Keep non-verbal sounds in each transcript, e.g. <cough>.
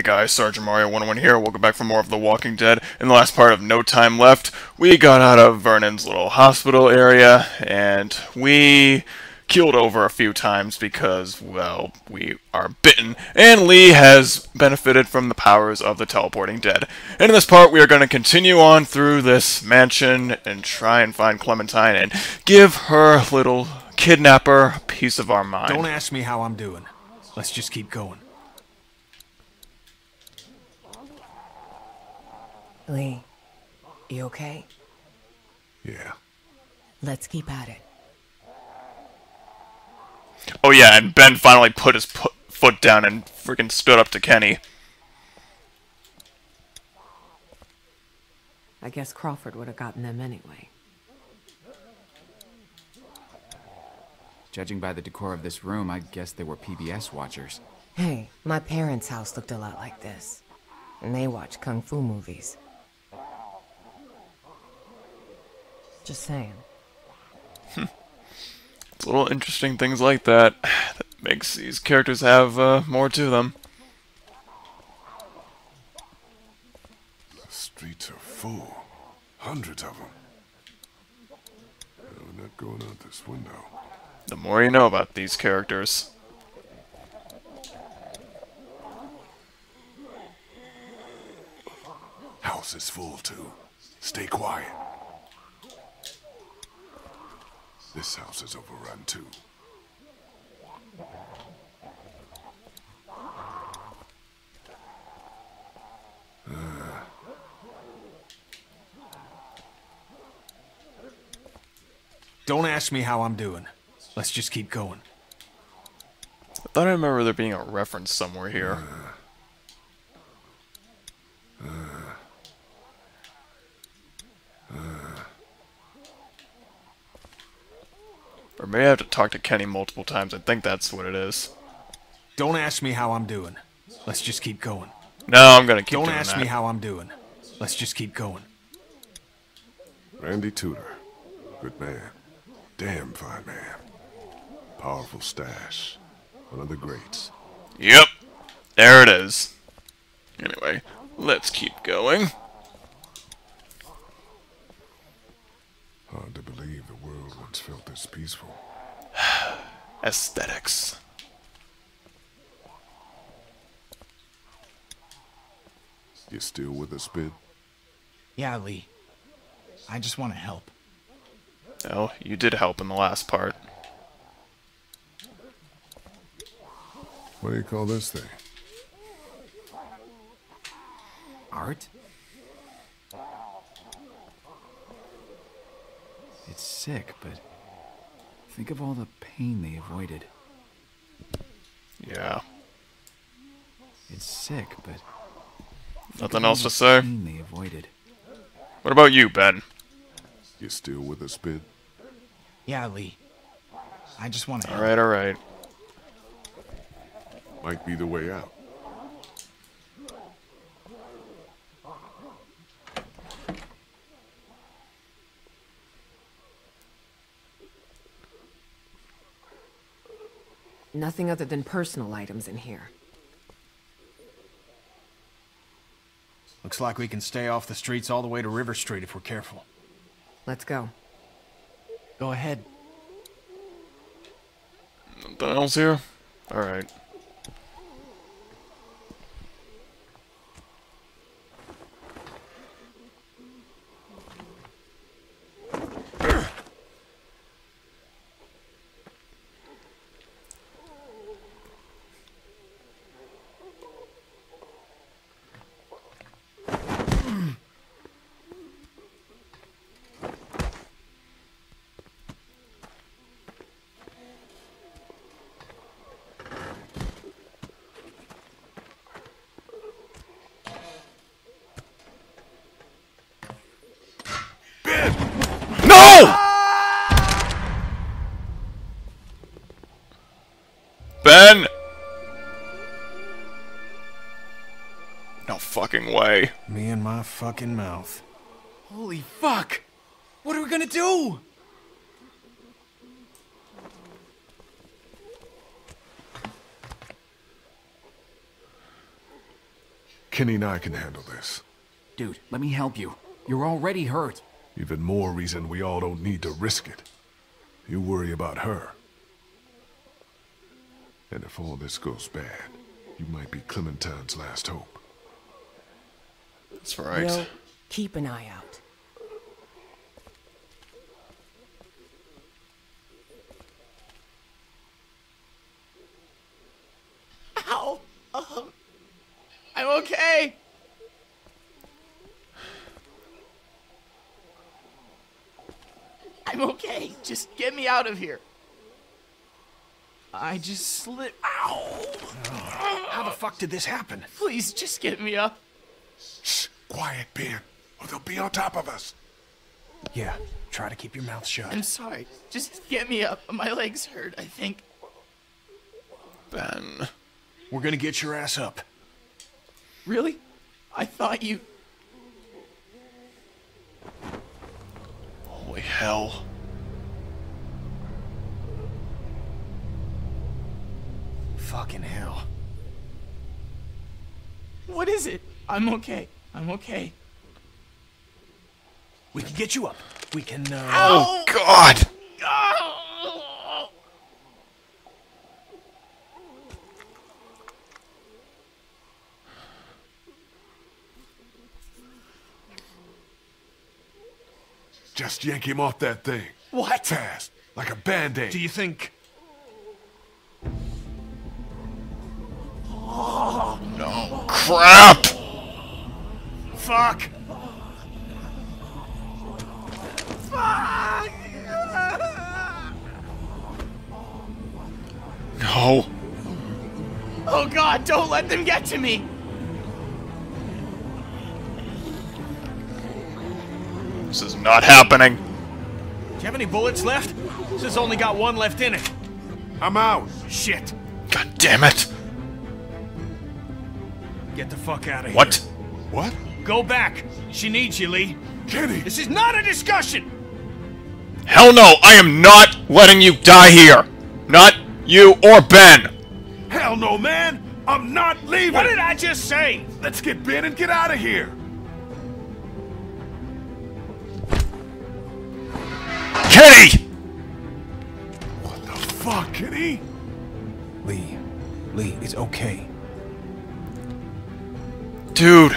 Hey guys, Sergeant Mario 101 here. Welcome back for more of The Walking Dead. In the last part of No Time Left, we got out of Vernon's little hospital area, and we keeled over a few times because, well, we are bitten, and Lee has benefited from the powers of the teleporting dead. And in this part, we are going to continue on through this mansion and try and find Clementine and give her little kidnapper a piece of our mind. Don't ask me how I'm doing. Let's just keep going. Lee, you okay? Yeah. Let's keep at it. Oh yeah, and Ben finally put his pu- foot down and freaking stood up to Kenny. I guess Crawford would have gotten them anyway. Judging by the decor of this room, I guess they were PBS watchers. Hey, my parents' house looked a lot like this. And they watch kung fu movies. Just saying. It's <laughs> little interesting things like that <sighs> that makes these characters have uh, more to them. The streets are full. Hundreds of them. No, we're not going out this window. The more you know about these characters. House is full too. Stay quiet. This house is overrun too. Uh. Don't ask me how I'm doing. Let's just keep going. I thought I remember there being a reference somewhere here. Or maybe I have to talk to Kenny multiple times. I think that's what it is. Don't ask me how I'm doing. Let's just keep going. No, I'm gonna keep Don't doing ask that. me how I'm doing. Let's just keep going. Randy Tudor. Good man. Damn fine man. Powerful stash. One of the greats. Yep. There it is. Anyway, let's keep going. Hard to believe the world once felt this peaceful. <sighs> Aesthetics. You still with us, Ben? Yeah, Lee. I just want to help. Oh, you did help in the last part. What do you call this thing? Art? It's sick, but think of all the pain they avoided. Yeah. It's sick, but Nothing else the to say? Pain they avoided. What about you, Ben? You still with us, Ben? Yeah, Lee. I just want to help. Alright, alright. Might be the way out. Nothing other than personal items in here. Looks like we can stay off the streets all the way to River Street if we're careful. Let's go. Go ahead. Nothing else here? Alright. Fucking mouth. Holy fuck! What are we gonna do? Kenny and I can handle this. Dude, let me help you. You're already hurt. Even more reason we all don't need to risk it. You worry about her. And if all this goes bad, you might be Clementine's last hope. That's right. We'll keep an eye out. Ow! Um, I'm okay. I'm okay. Just get me out of here. I just slipped. Ow! How the fuck did this happen? Please, just get me up. Shh, quiet, Ben, or they'll be on top of us. Yeah, try to keep your mouth shut. I'm sorry. Just get me up. My legs hurt, I think. Ben. We're gonna get your ass up. Really? I thought you. Holy hell. Fucking hell. What is it? I'm okay. I'm okay. We can get you up. We can, uh... Oh, God! Just yank him off that thing. What? Fast, like a band-aid. Do you think... No Crap! Fuck! Fuck! No. Oh god, don't let them get to me! This is not happening. Do you have any bullets left? This has only got one left in it. I'm out. Shit. God damn it. Get the fuck out of here. What? What? Go back. She needs you, Lee. Kenny! This is not a discussion! Hell no, I am not letting you die here. Not you or Ben. Hell no, man! I'm not leaving! What did I just say? Let's get Ben and get out of here! Kenny! What the fuck, Kenny? Lee. Lee, it's okay. Dude,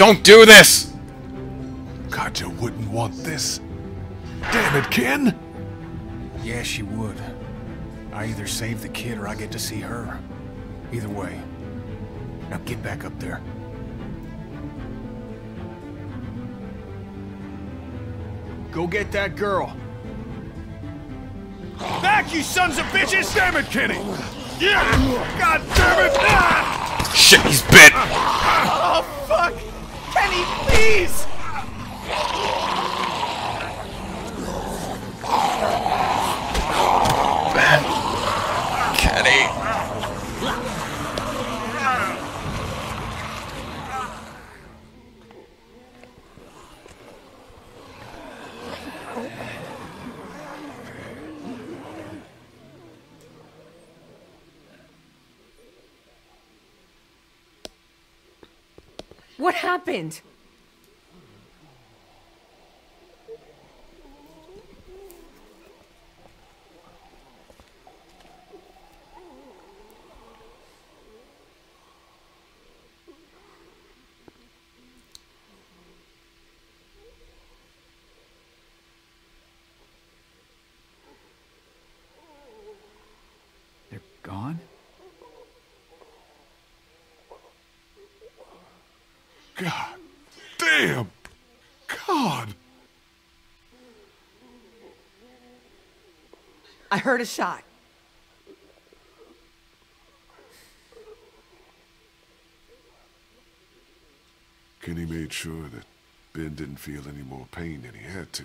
don't do this. God, you wouldn't want this. Damn it, Ken! Yeah, she would. I either save the kid or I get to see her. Either way. Now get back up there. Go get that girl. Back, you sons of bitches! Damn it, Kenny! Yeah! God damn it! Ah! Shit, he's bit. Oh fuck! Kenny, please! Kenny. What happened? They're gone? God damn! God! I heard a shot. Kenny made sure that Ben didn't feel any more pain than he had to.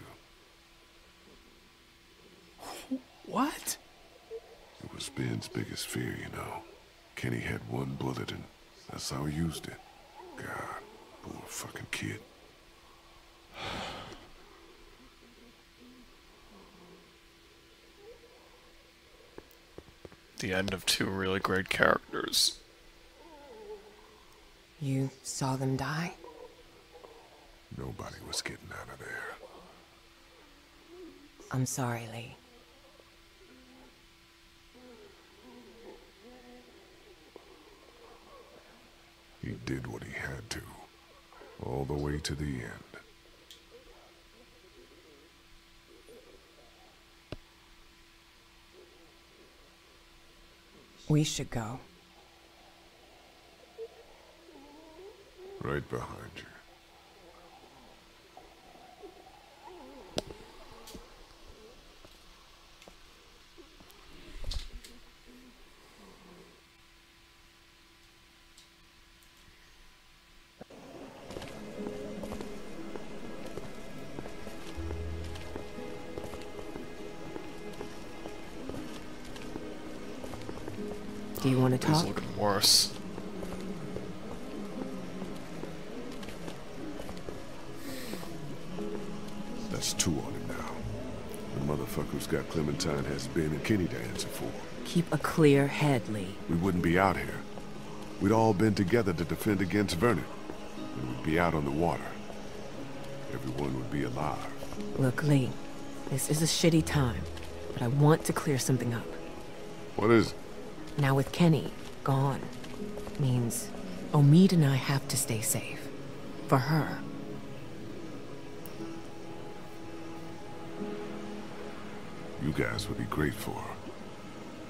What? It was Ben's biggest fear, you know. Kenny had one bullet and that's how he used it. God, poor fucking kid. <sighs> The end of two really great characters. You saw them die? Nobody was getting out of there. I'm sorry, Lee. He did what he had to. All the way to the end. We should go. Right behind you. Do you want to He's talk? looking worse. That's two on him now. The motherfucker who's got Clementine has Ben and Kenny to answer for. Keep a clear head, Lee. We wouldn't be out here. We'd all been together to defend against Vernon. We'd be out on the water. Everyone would be alive. Look, Lee, this is a shitty time, but I want to clear something up. What is it? Now with Kenny gone, means Omid and I have to stay safe. For her. You guys would be great for her.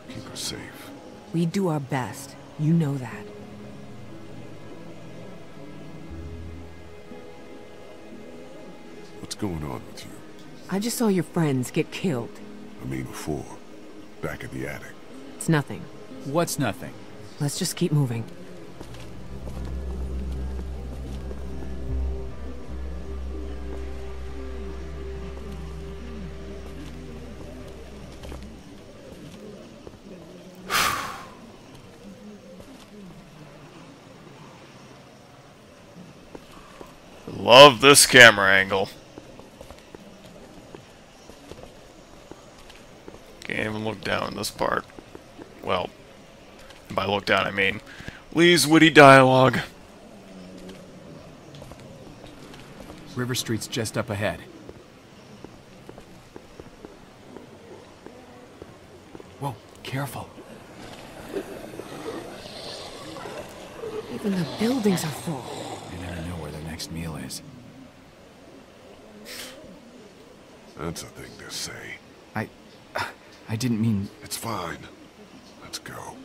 Keep her safe. We do our best. You know that. What's going on with you? I just saw your friends get killed. I mean before. Back at the attic. It's nothing. What's nothing? Let's just keep moving. Love this camera angle. Can't even look down in this part. Well, by look down I mean Lee's witty dialogue. River Street's just up ahead. Whoa, careful. Even the buildings are full. You never know where the next meal is. That's a thing to say. I... I didn't mean... It's fine. Let's go.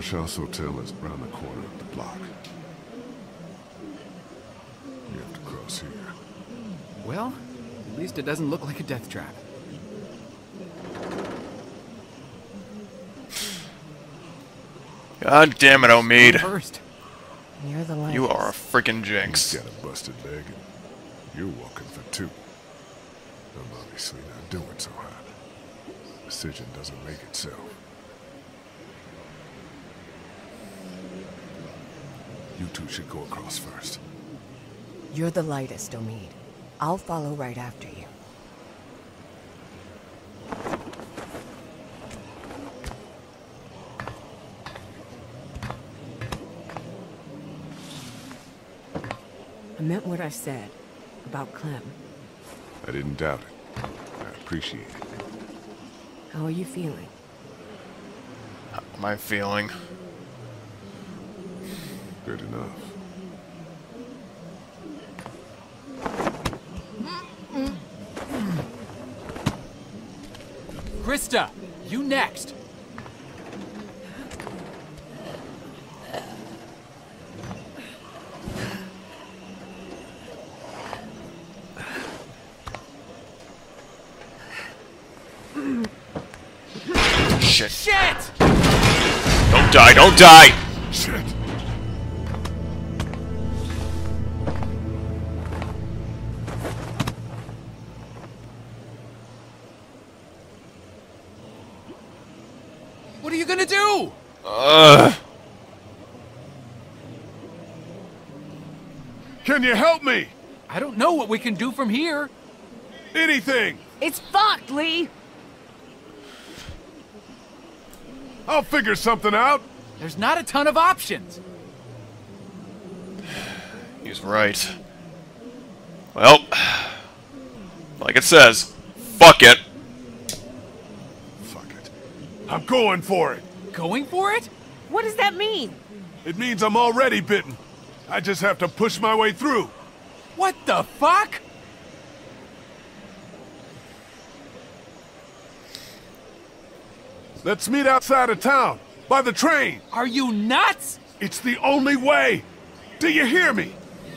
Marsh House is around the corner of the block. You have to cross here. Well, at least it doesn't look like a death trap. God damn it, Omid. First. You're the lightest. You are a freaking He's jinx. got a busted leg, and you're walking for two. I'm obviously not doing so hot. Decision doesn't make itself. Two should go across first. You're the lightest, Omid. I'll follow right after you. I meant what I said about Clem. I didn't doubt it. I appreciate it. How are you feeling? How am I feeling. Good enough. Christa, you next. Shit. Shit! Don't die, don't die! We can do from here. Anything! It's fucked, Lee! I'll figure something out. There's not a ton of options. <sighs> He's right. Well, like it says, fuck it. Fuck it. I'm going for it. Going for it? What does that mean? It means I'm already bitten. I just have to push my way through. What the fuck? Let's meet outside of town, by the train. Are you nuts? It's the only way. Do you hear me?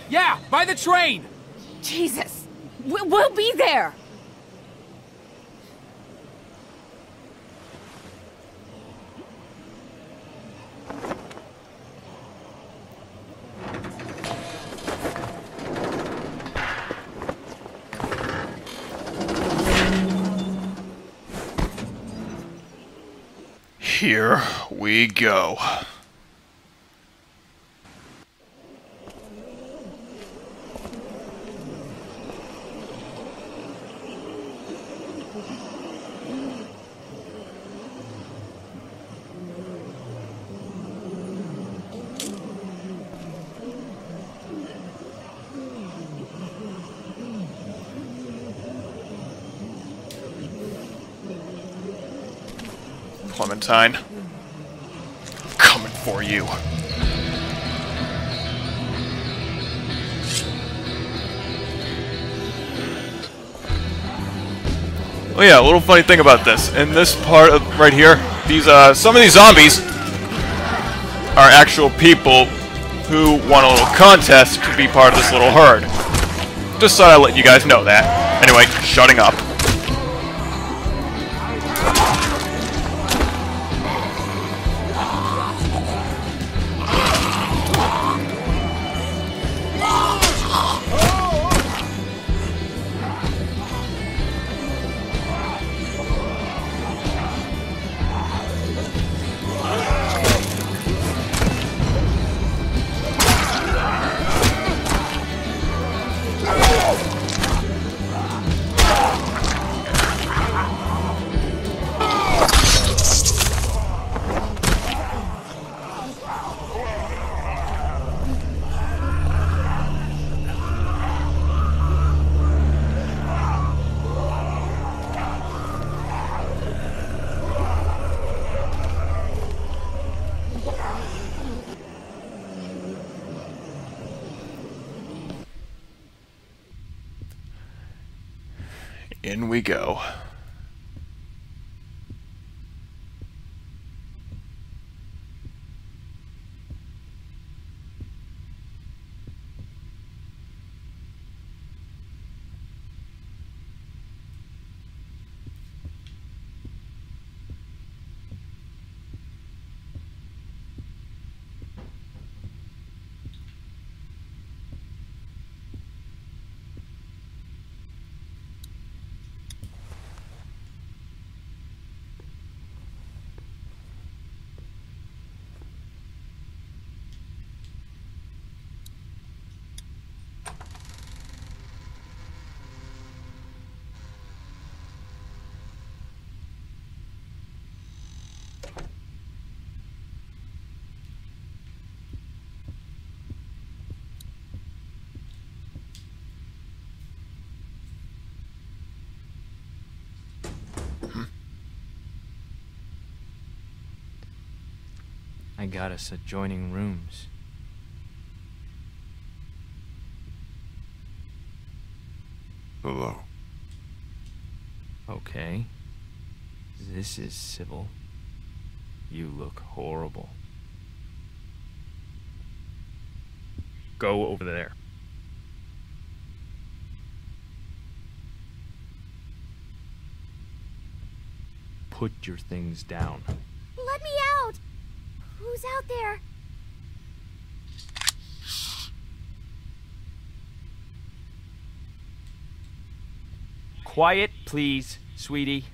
Yeah, by the train. Jesus! We- We'll be there! Here we go. Clementine. Coming for you. Oh yeah, a little funny thing about this. In this part of right here, these uh some of these zombies are actual people who won a little contest to be part of this little herd. Just thought I'd let you guys know that. Anyway, shutting up. We go. I got us adjoining rooms. Hello. Okay. This is civil. You look horrible. Go over there. Put your things down. Let me out! Who's out there? Quiet, please, sweetie.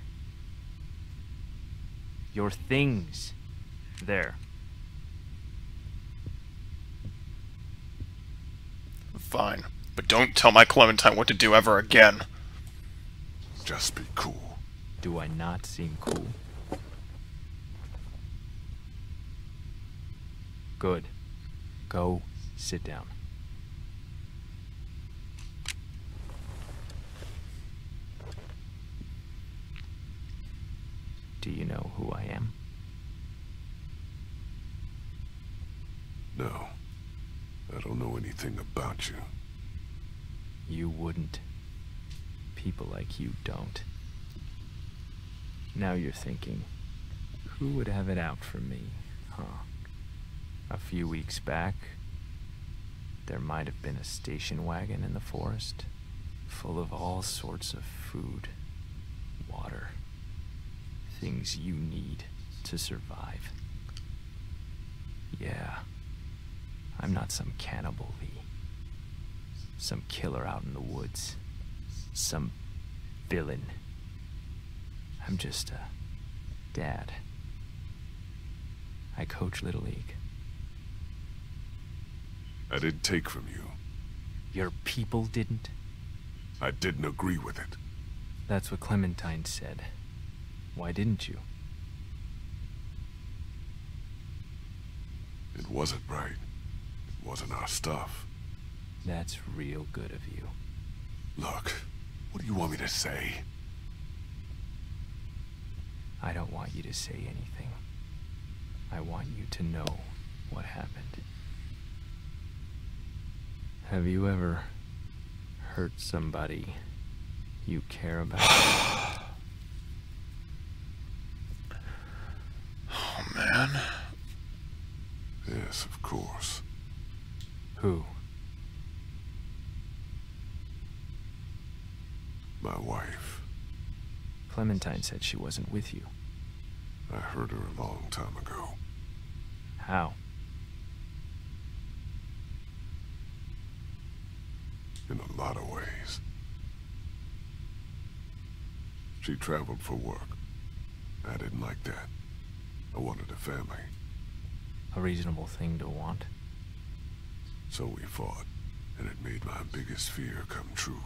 Your things. There. Fine. But don't tell my Clementine what to do ever again. Just be cool. Do I not seem cool? Good. Go sit down. Do you know who I am? No. I don't know anything about you. You wouldn't. People like you don't. Now you're thinking, who would have it out for me, huh? A few weeks back, there might have been a station wagon in the forest, full of all sorts of food, water, things you need to survive. Yeah, I'm not some cannibal, Lee. Some killer out in the woods. Some villain. I'm just a dad. I coach Little League. I didn't take from you. Your people didn't? I didn't agree with it. That's what Clementine said. Why didn't you? It wasn't right. It wasn't our stuff. That's real good of you. Look, what do you want me to say? I don't want you to say anything. I want you to know what happened. Have you ever hurt somebody you care about? <sighs> Oh, man. Yes, of course. Who? My wife. Clementine said she wasn't with you. I heard her a long time ago. How? In a lot of ways. She traveled for work. I didn't like that. I wanted a family. A reasonable thing to want. So we fought, and it made my biggest fear come true.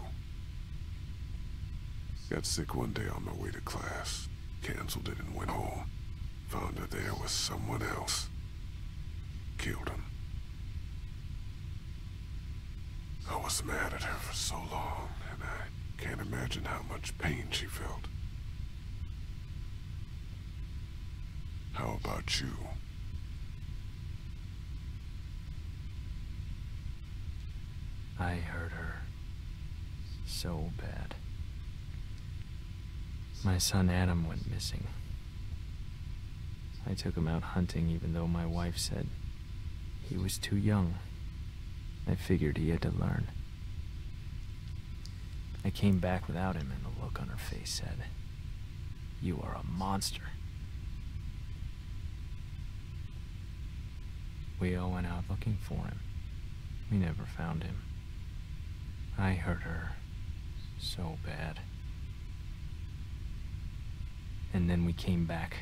Got sick one day on my way to class. Canceled it and went home. Found her there with someone else. Killed him. I was mad at her for so long, and I can't imagine how much pain she felt. How about you? I hurt her so bad. My son Adam went missing. I took him out hunting even though my wife said he was too young. I figured he had to learn. I came back without him and the look on her face said, You are a monster. We all went out looking for him. We never found him. I hurt her so bad. And then we came back,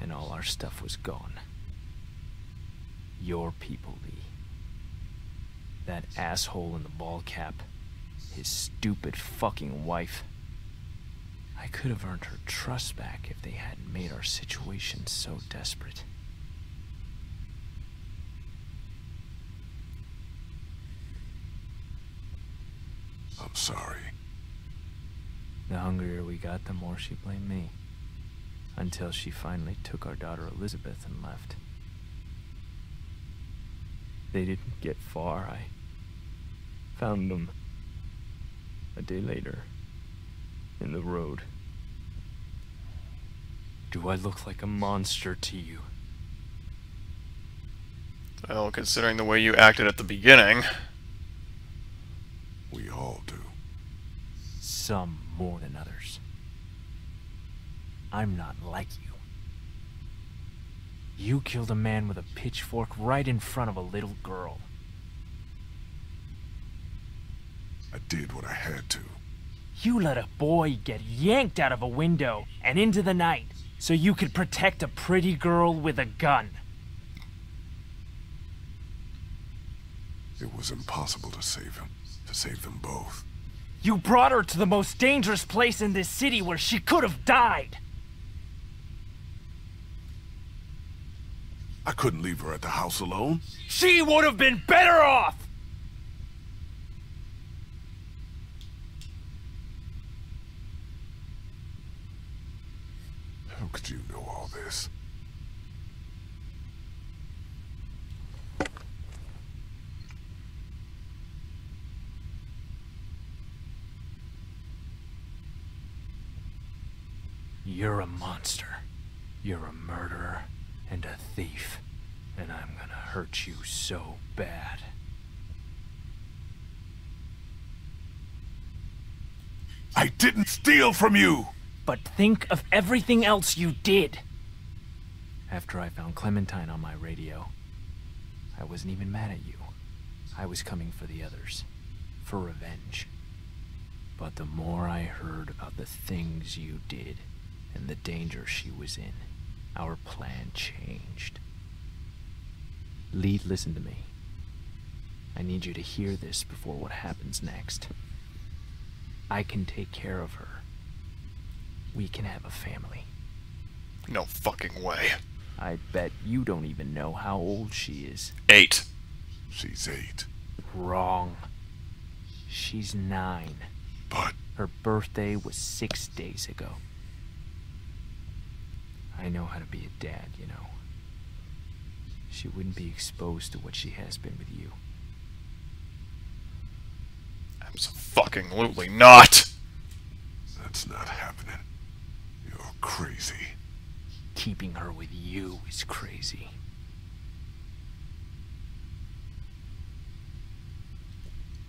and all our stuff was gone. Your people, Lee. That asshole in the ball cap. His stupid fucking wife. I could have earned her trust back if they hadn't made our situation so desperate. I'm sorry. The hungrier we got, the more she blamed me. Until she finally took our daughter Elizabeth and left. They didn't get far. I found them a day later in the road. Do I look like a monster to you? Well, considering the way you acted at the beginning. We all do. Some more than others. I'm not like you. You killed a man with a pitchfork right in front of a little girl. I did what I had to. You let a boy get yanked out of a window and into the night. So you could protect a pretty girl with a gun. It was impossible to save him. To save them both. You brought her to the most dangerous place in this city where she could have died. I couldn't leave her at the house alone. She would have been better off! How could you know all this? You're a monster. You're a murderer and a thief. And I'm gonna hurt you so bad. I didn't steal from you! But think of everything else you did. After I found Clementine on my radio, I wasn't even mad at you. I was coming for the others. For revenge. But the more I heard about the things you did and the danger she was in, our plan changed. Lee, listen to me. I need you to hear this before what happens next. I can take care of her. We can have a family. No fucking way. I bet you don't even know how old she is. Eight. She's eight. Wrong. She's nine. But Her birthday was six days ago. I know how to be a dad, you know. She wouldn't be exposed to what she has been with you. Absolutely not. that's not happening. You're crazy. Keeping her with you is crazy.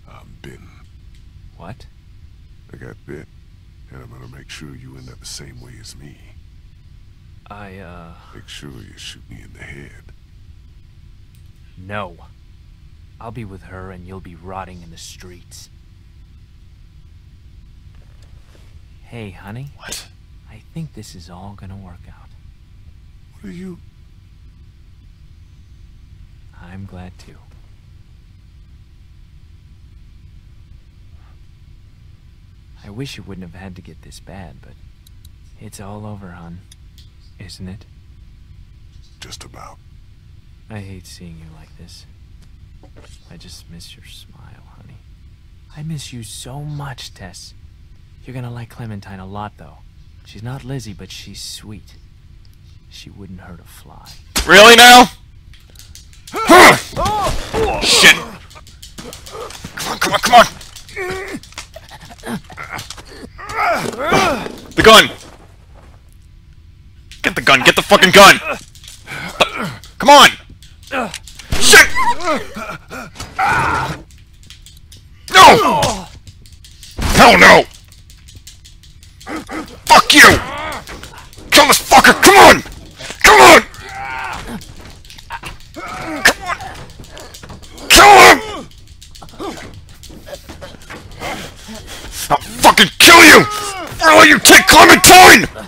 I'm bitten. What? I got bit. And I'm gonna make sure you end up the same way as me. I, uh. Make sure you shoot me in the head. No. I'll be with her and you'll be rotting in the streets. Hey, honey. What? I think this is all gonna work out. What are you... I'm glad too. I wish it wouldn't have had to get this bad, but it's all over, hon. Isn't it? Just about. I hate seeing you like this. I just miss your smile, honey. I miss you so much, Tess. You're gonna like Clementine a lot, though. She's not Lizzie, but she's sweet. She wouldn't hurt a fly. Really now? Shit. Come on, come on, come on. The gun. Get the gun, get the fucking gun. Come on. Shit. No. Hell no. Fuck you. Kill this fucker. Come on. Come on. Come on! Kill him! I'll fucking kill you! Or will you take Clementine!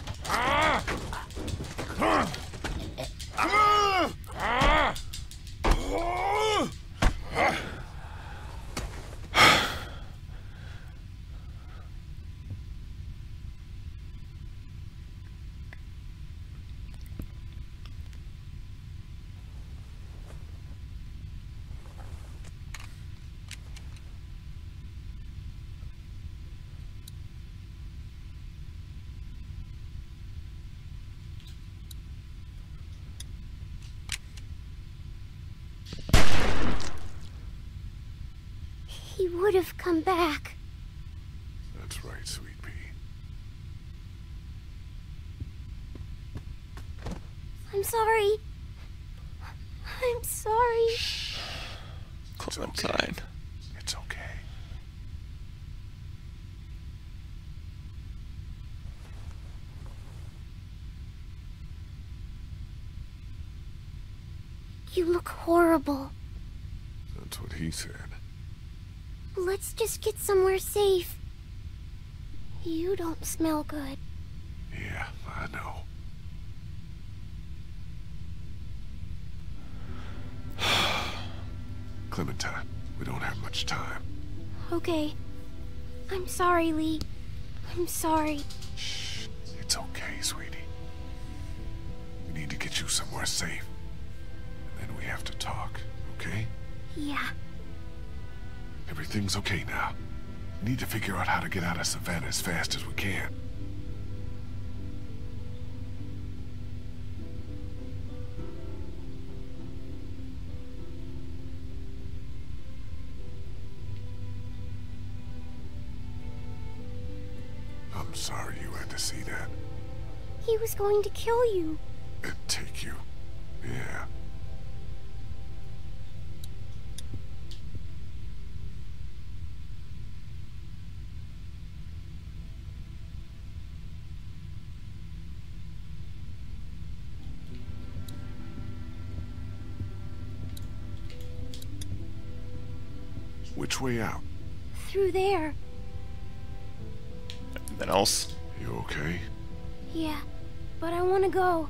He would have come back. That's right, sweet pea. I'm sorry. I'm sorry. Clementine. It's okay. You look horrible. That's what he said. Let's just get somewhere safe. You don't smell good. Yeah, I know. <sighs> Clementine, we don't have much time. Okay. I'm sorry, Lee. I'm sorry. Shh. It's okay, sweetie. We need to get you somewhere safe. And then we have to talk, okay? Yeah. Everything's okay now. Need to figure out how to get out of Savannah as fast as we can. I'm sorry you had to see that. He was going to kill you. Through there. Anything else? You okay? Yeah. But I want to go.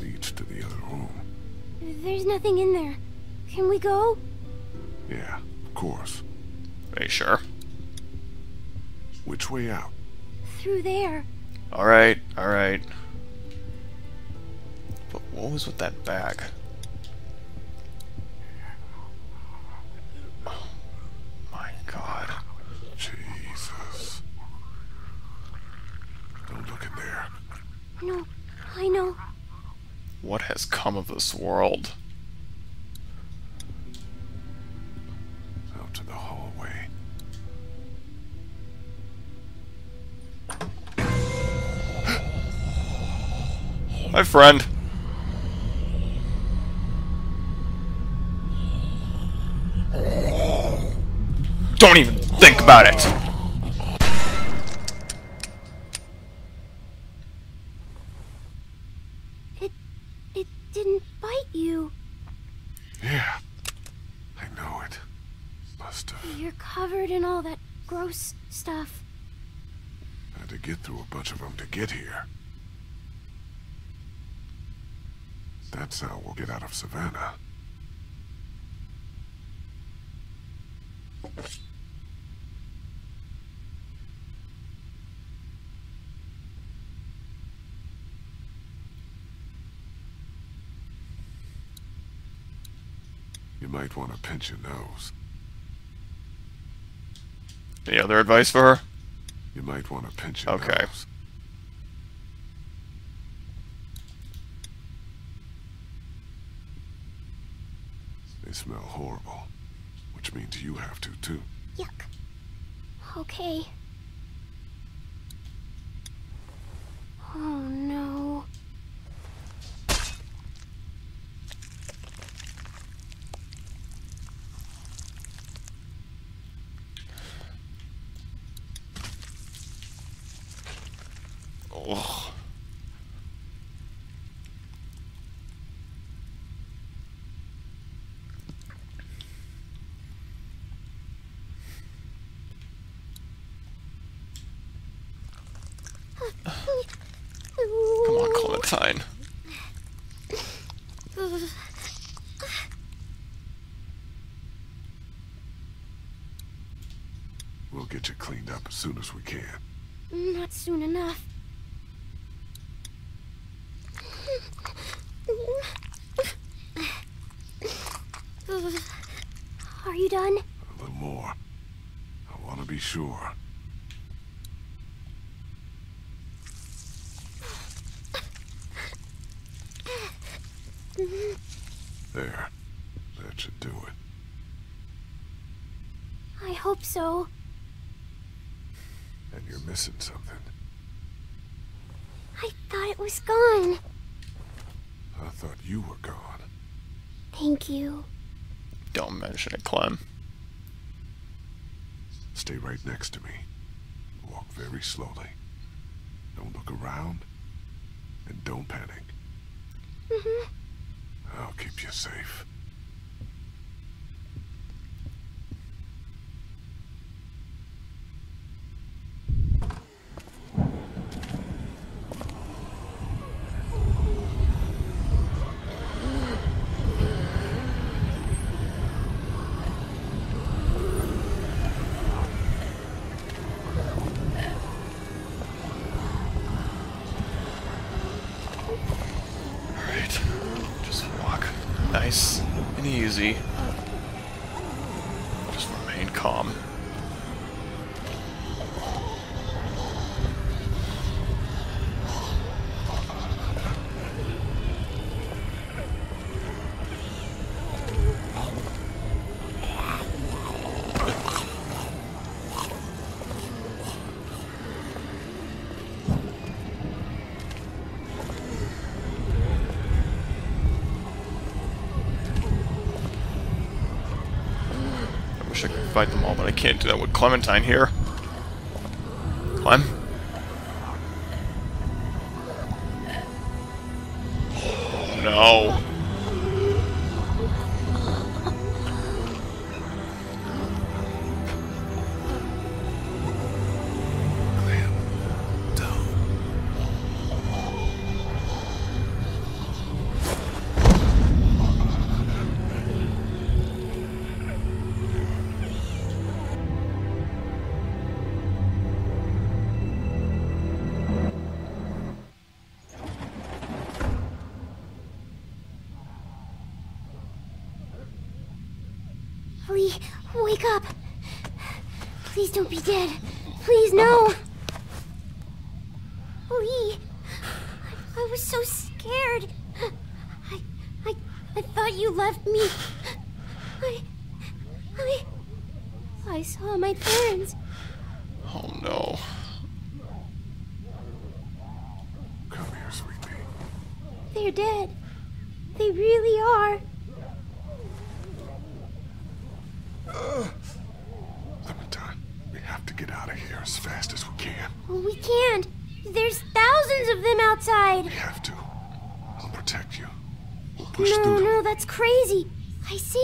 Leads to the other room. There's nothing in there. Can we go? Yeah, of course. Are you sure? Which way out? Through there. Alright, alright. But what was with that bag? Oh my god. Jesus. Don't look in there. No, I know. What has come of this world? Out to the hallway. Hi, friend. Don't even think about it! It. it didn't bite you. Yeah. I know it. Must have You're covered in all that gross stuff. had to get through a bunch of them to get here. That's how we'll get out of Savannah. Might want to pinch your nose. Any other advice for her? You might want to pinch your Okay. nose. They smell horrible, which means you have to too. Yuck. Okay. Oh no. Ugh. Come on, We'll get you cleaned up as soon as we can. Not soon enough. Are you done? A little more. I want to be sure. There. That should do it. I hope so. And you're missing something. I thought it was gone. I thought you were gone. Thank you. Don't mention it, Clem. Stay right next to me. Walk very slowly. Don't look around. And don't panic. Mm-hmm. I'll keep you safe. fight them all, but I can't do that with Clementine here. Clem? エル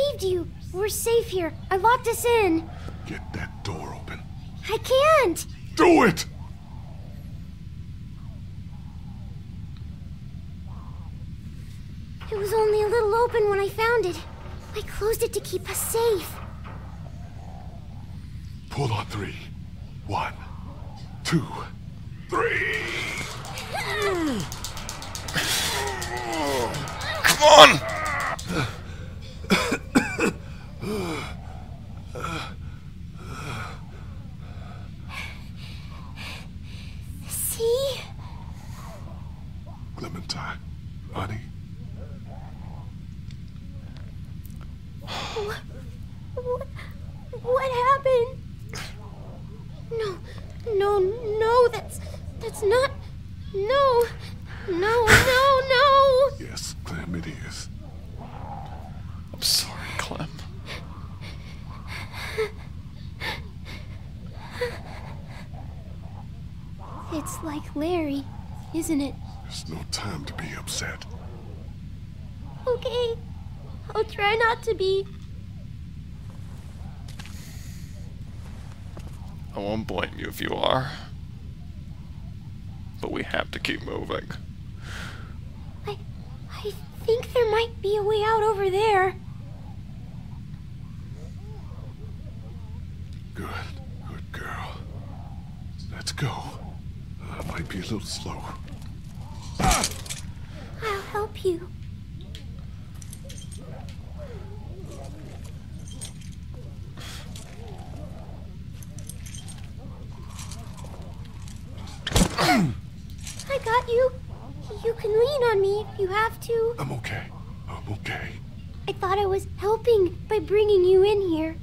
saved you. We're safe here. I locked us in. Get that door open. I can't. Do it! It was only a little open when I found it. I closed it to keep us safe. Pull on three. One, two, three. Come on! lean on me if you have to. I'm okay. I'm okay. I thought I was helping by bringing you in here.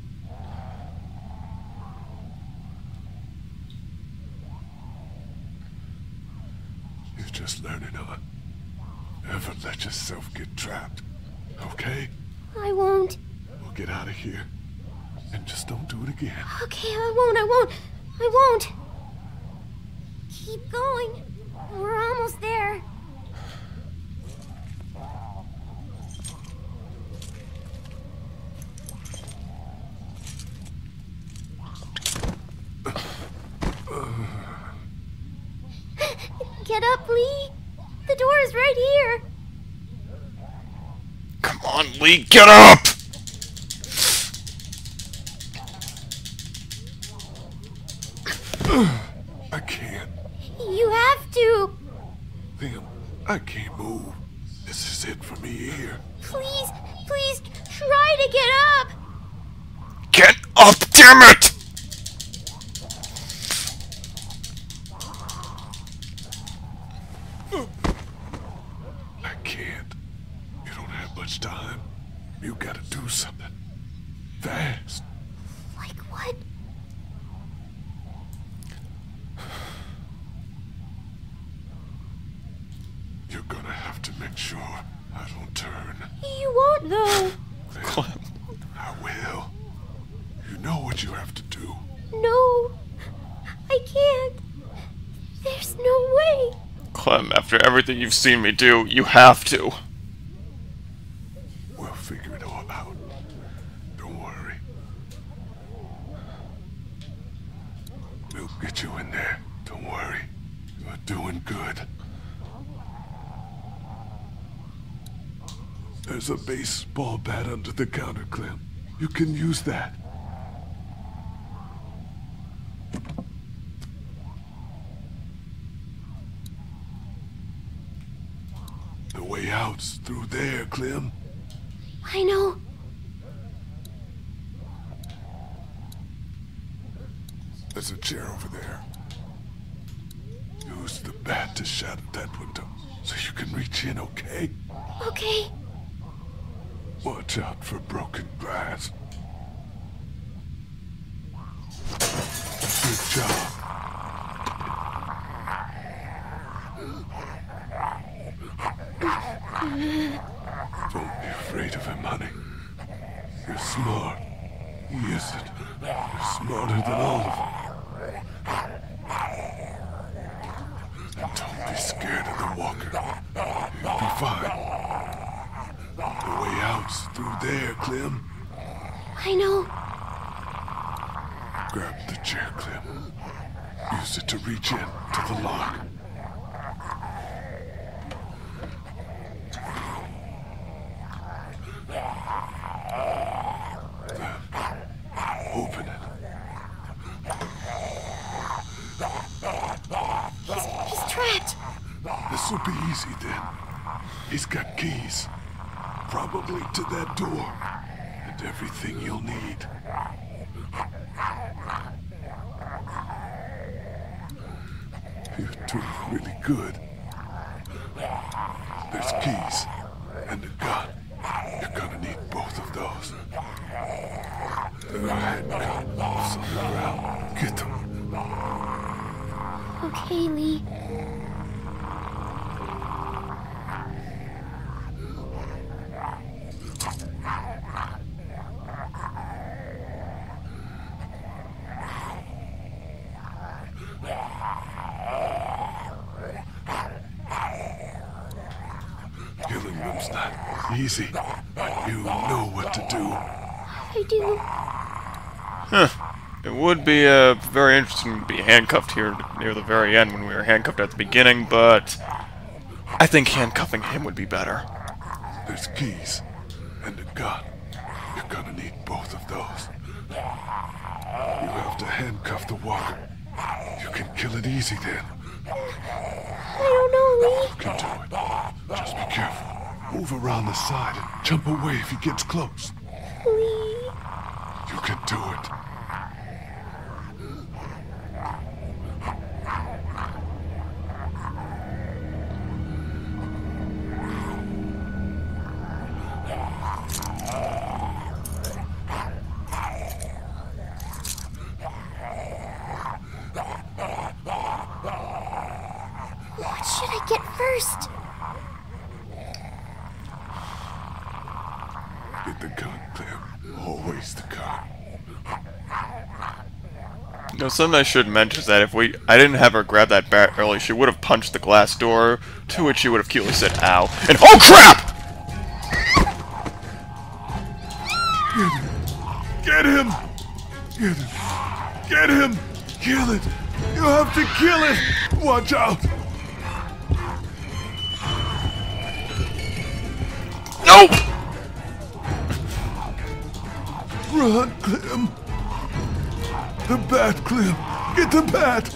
Lee, get up! Clem, after everything you've seen me do, you have to. We'll figure it all out. Don't worry. We'll get you in there. Don't worry. You're doing good. There's a baseball bat under the counter, Clem. You can use that. The way out's through there, Clem. I know. There's a chair over there. Use the bat to shatter that window so you can reach in, okay? Okay. Watch out for broken glass. Good job. Don't be afraid of him, honey. You're smart. He isn't. You're smarter than all of them. And don't be scared of the walker. You'll be fine. The way out's through there, Clem. I know. Grab the chair, Clem. Use it to reach in to the lock. Open it. He's trapped. This will be easy then. He's got keys. Probably to that door. And everything you'll need. You're doing really good. There's keys. And a gun. You're gonna need both of those. There are handcuffs on the ground. Get them. Okay, Lee. Easy. You know what to do. I do. Huh. It would be uh, very interesting to be handcuffed here near the very end when we were handcuffed at the beginning, but I think handcuffing him would be better. There's keys and a gun. You're gonna need both of those. You have to handcuff the walker. You can kill it easy then. I don't know, Lee. You can do it. Just be careful. Move around the side and jump away if he gets close. Lee. You can do it. Get the gun, Clem. Always the gun. You know, something I should mention is that if we I didn't have her grab that bat early, she would have punched the glass door, to which she would have cutely said, ow. And oh crap! Get him! Get him! Get him! Kill it! You have to kill it! Watch out! Nope! Run, Clem! The bat, Clem! Get the bat!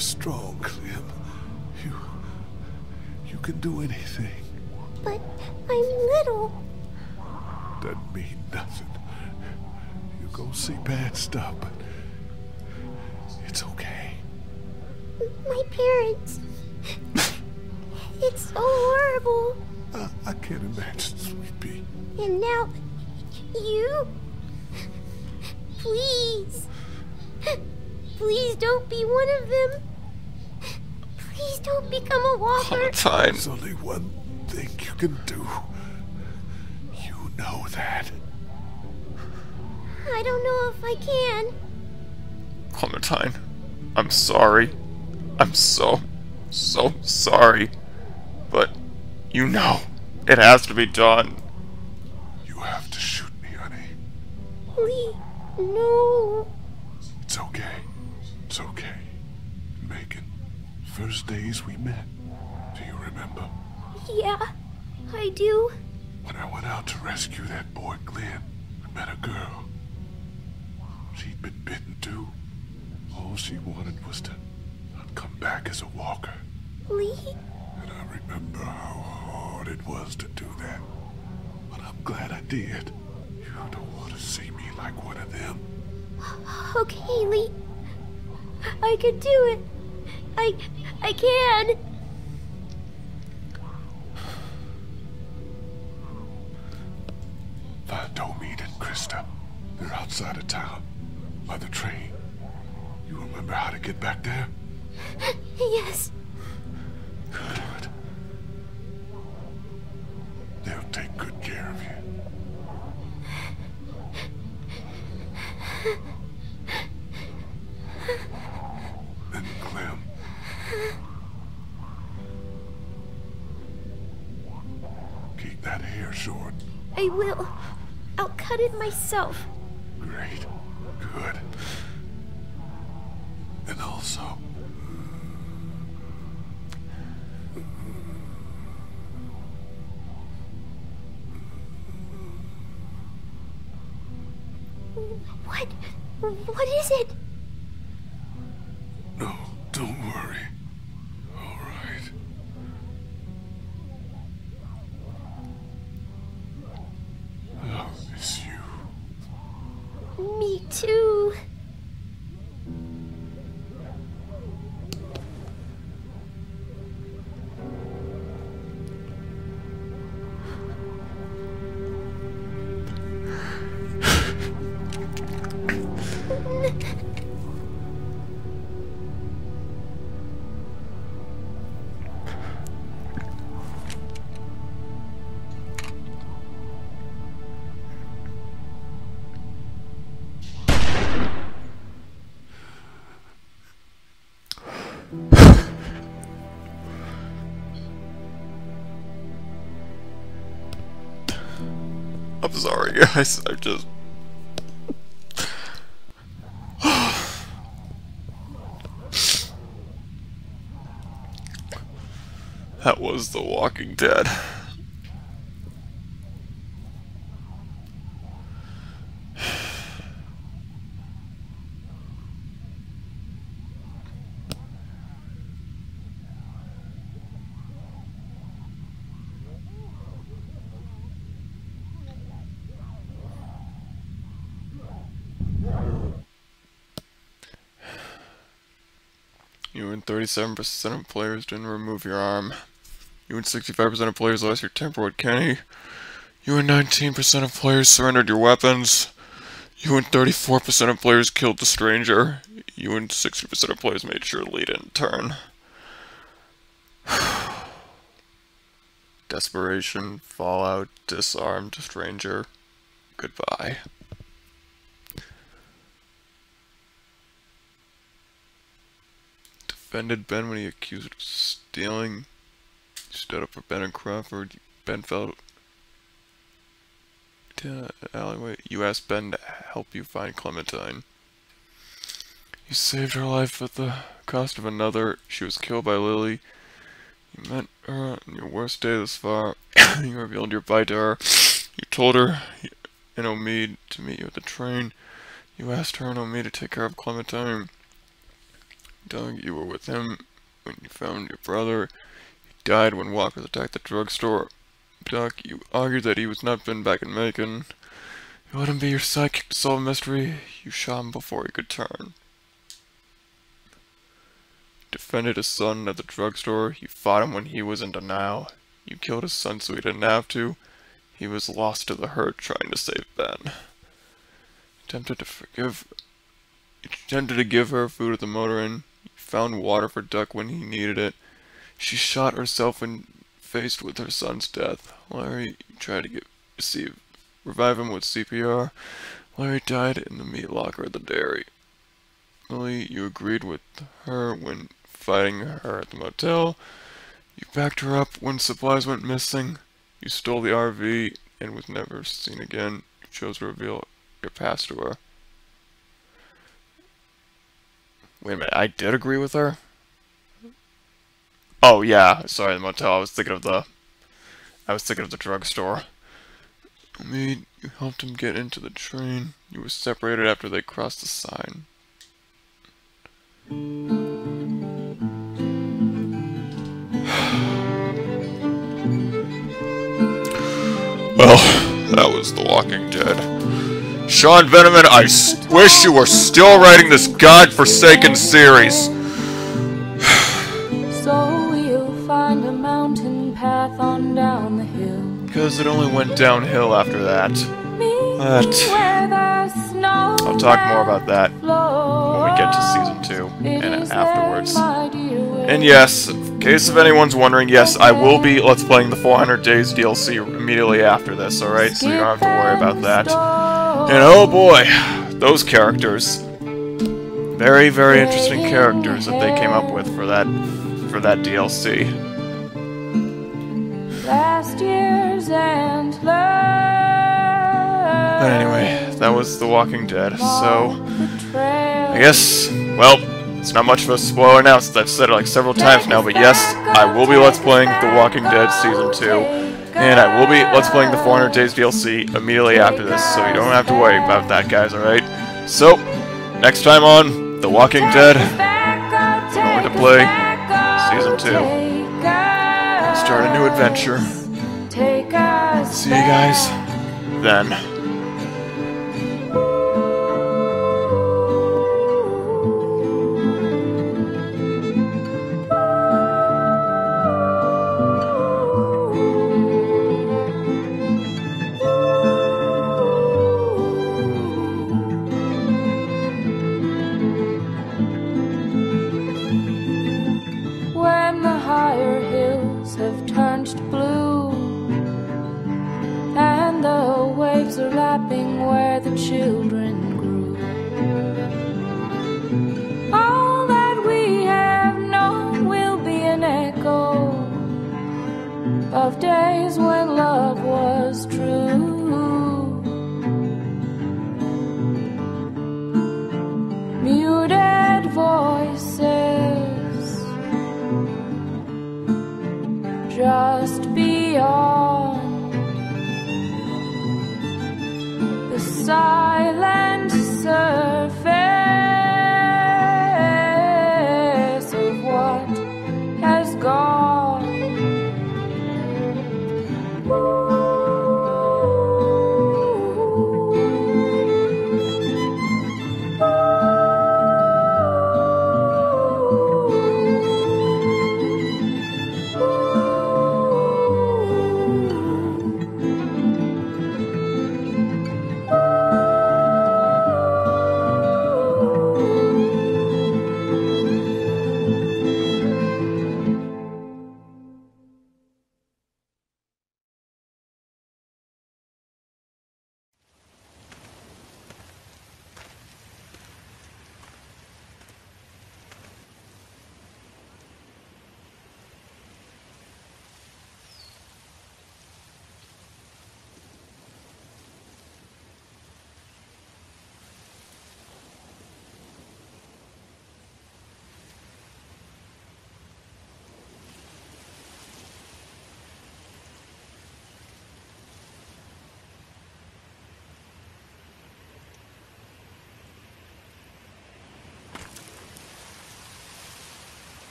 Strong, Clem. You. You can do anything. But I'm little. Doesn't mean nothing. You go see bad stuff, but it's okay. My parents. it's so horrible. I, I can't imagine, sweet pea. And now, you? Please. Please don't be one of them. Please don't become a walker. There's only one thing you can do. You know that. I don't know if I can. Clementine, I'm sorry. I'm so, so sorry. But you know, it has to be done. You have to shoot me, honey. Lee, no. It's okay. It's okay. Macon, first days we met. Do you remember? Yeah, I do. When I went out to rescue that boy Glenn, I met a girl. She'd been bitten too. All she wanted was to not come back as a walker. Lee? And I remember how hard it was to do that. But I'm glad I did. You don't want to see me like one of them. <gasps> Okay, Lee. I can do it. I I can. Valdomid and Christa. They're outside of town. By the train. You remember how to get back there? Yes. I will. I'll cut it myself. Sorry, <laughs> guys. I just. <sighs> that was The Walking Dead. And 37% of players didn't remove your arm. You and 65% of players lost your temper with Kenny. You and 19% of players surrendered your weapons. You and 34% of players killed the stranger. You and 60% of players made sure Lee didn't turn. <sighs> Desperation, Fallout, Disarmed, Stranger. Goodbye. Defended Ben when he accused of stealing. You stood up for Ben and Crawford. Ben felt to alleyway. You asked Ben to help you find Clementine. You saved her life at the cost of another. She was killed by Lilly. You met her on your worst day thus far. <coughs> you revealed your bite to her. You told her and Omid to meet you at the train. You asked her and Omid to take care of Clementine. Doug, you were with him when you found your brother. He died when walkers attacked the drugstore. Duck, you argued that he was not been back in Macon. You let him be your psychic to solve a mystery. You shot him before he could turn. Defended his son at the drugstore. You fought him when he was in denial. You killed his son so he didn't have to. He was lost to the hurt trying to save Ben. Attempted to forgive. Attempted to give her food at the motor inn. Found water for Duck when he needed it. She shot herself when faced with her son's death. Larry tried to get receive revive him with CPR. Larry died in the meat locker at the dairy. Lilly, you agreed with her when fighting her at the motel. You backed her up when supplies went missing. You stole the RV and was never seen again. You chose to reveal your past to her. Wait a minute, I did agree with her? Oh yeah, sorry, the motel. I was thinking of the I was thinking of the drugstore. I mean, you helped him get into the train. You were separated after they crossed the sign. <sighs> Well, that was The Walking Dead. Sean Vanaman, I wish you were still writing this god-forsaken series. <sighs> so we'll find a mountain path on down the hill. Because it only went downhill after that. But I'll talk more about that when we get to season 2 and afterwards. And yes, in case of anyone's wondering, yes, I will be Let's Playing the 400 Days DLC immediately after this, alright? So you don't have to worry about that. And oh boy, those characters. Very, very interesting characters that they came up with for that for that DLC. Last year's antler. But anyway, that was The Walking Dead, so I guess, well, it's not much of a spoiler now since I've said it like several times now, but yes, I will be Let's Playing The Walking Dead Season 2, and I will be Let's Playing the 400 Days DLC immediately after this, so you don't have to worry about that, guys, alright? So, next time on The Walking Dead, going to play Season 2. Start a new adventure. See you guys then.